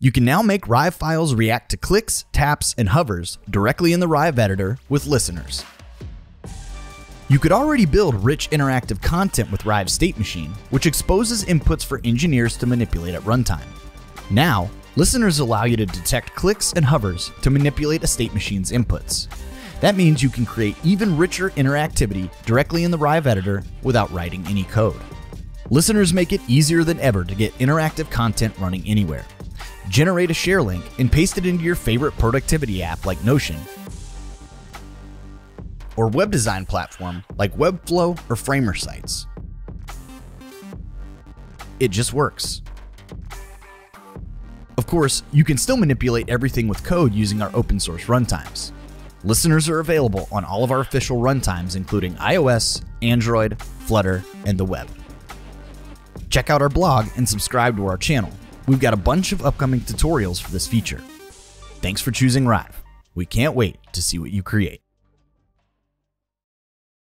You can now make Rive files react to clicks, taps, and hovers directly in the Rive editor with listeners. You could already build rich interactive content with Rive State Machine, which exposes inputs for engineers to manipulate at runtime. Now, listeners allow you to detect clicks and hovers to manipulate a state machine's inputs. That means you can create even richer interactivity directly in the Rive editor without writing any code. Listeners make it easier than ever to get interactive content running anywhere. Generate a share link and paste it into your favorite productivity app like Notion, or web design platform like Webflow or Framer sites. It just works. Of course, you can still manipulate everything with code using our open source runtimes. Listeners are available on all of our official runtimes, including iOS, Android, Flutter, and the web. Check out our blog and subscribe to our channel. We've got a bunch of upcoming tutorials for this feature. Thanks for choosing Rive. We can't wait to see what you create.